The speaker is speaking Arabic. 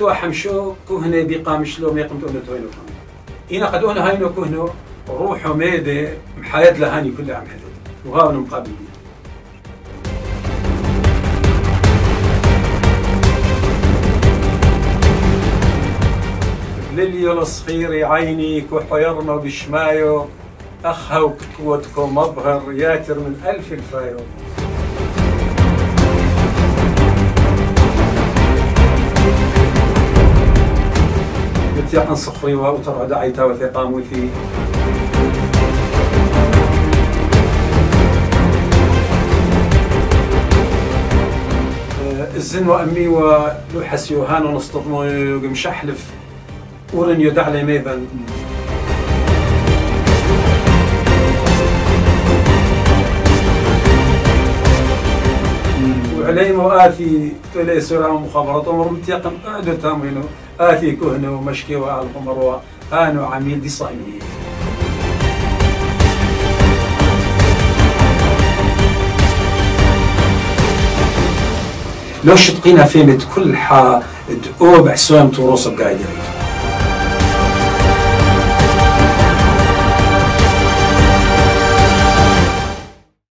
تو حمشو كهنة بقام شلو ما يقمت أنه توينو كهنة. إنا قد أنا هاينو كهنو روحو ميدة محايد لهاني كلها عم حدد وهاون مقابلين. لليو الصغير عيني كحو يرمى بشمايو أخها وكوتكو مبهر ياتر من ألف الفايو. بتيقن صخري وأوتر دعيتا وثقام في الزن وأمي ولوحس يوهان ونصطدمو مشحلف ورن يدعلي ميذن وعلي مؤاثي تولي سرعة مخابرات ومرمت يقن قعدة تامينو آثي كهنة ومشكي وعلى القمر وهانو عميل دي صايمين لو شتقينا فيمت كل حا تقوب حسوام توروس بقاعد